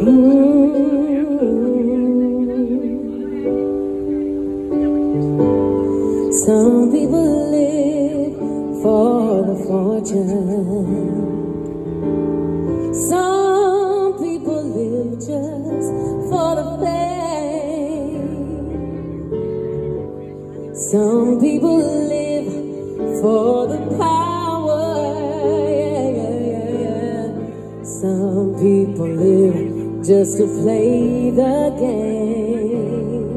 Mm-hmm. Some people live for the fortune. Some people live just for the fame. Some people live for the power. Some people live just to play the game.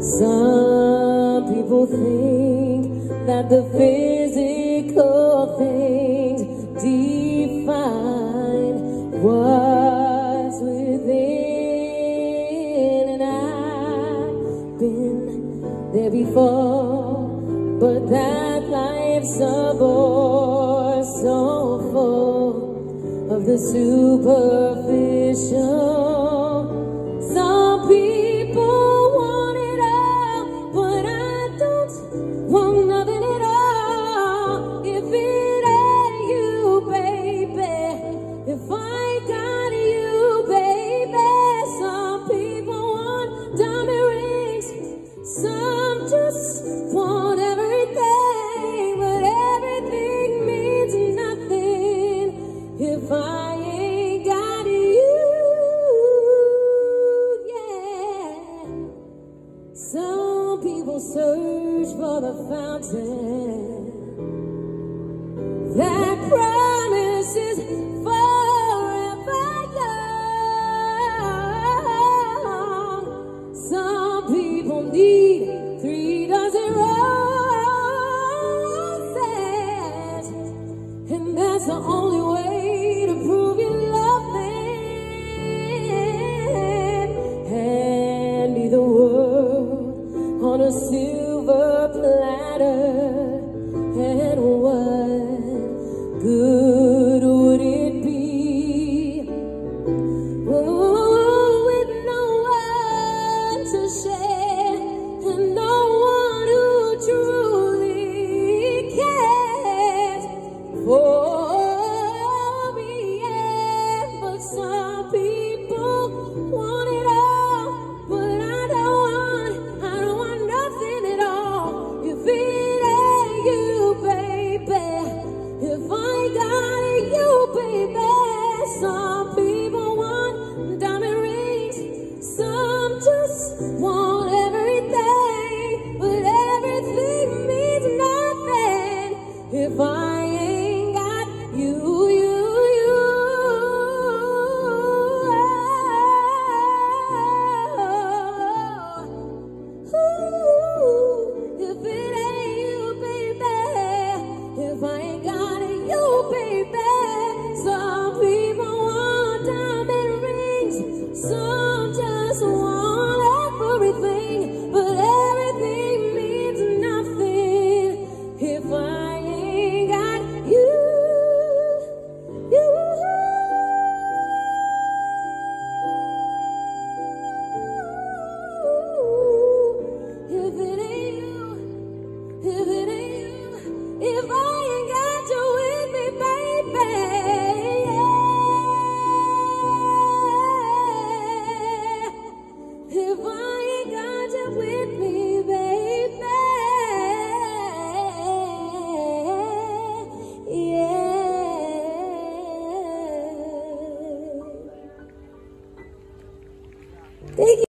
Some people think that the physical things define what's within, and I've been there before, but that life's a bore so full of the superficial. people search for the fountain that promises forever young. Some people need three dozen roses, and that's the only way. silver platter.